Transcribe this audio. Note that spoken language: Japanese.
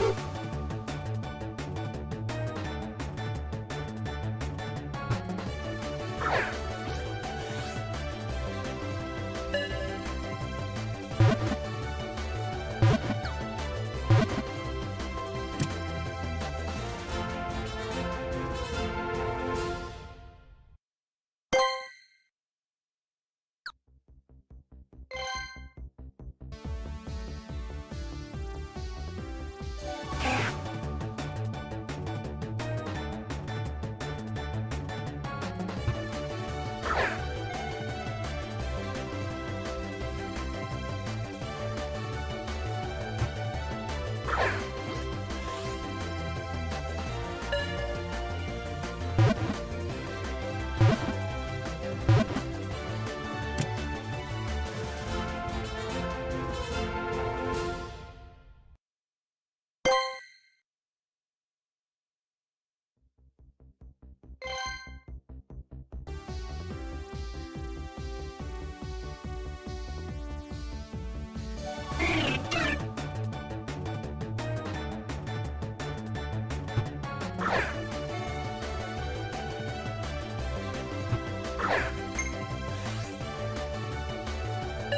you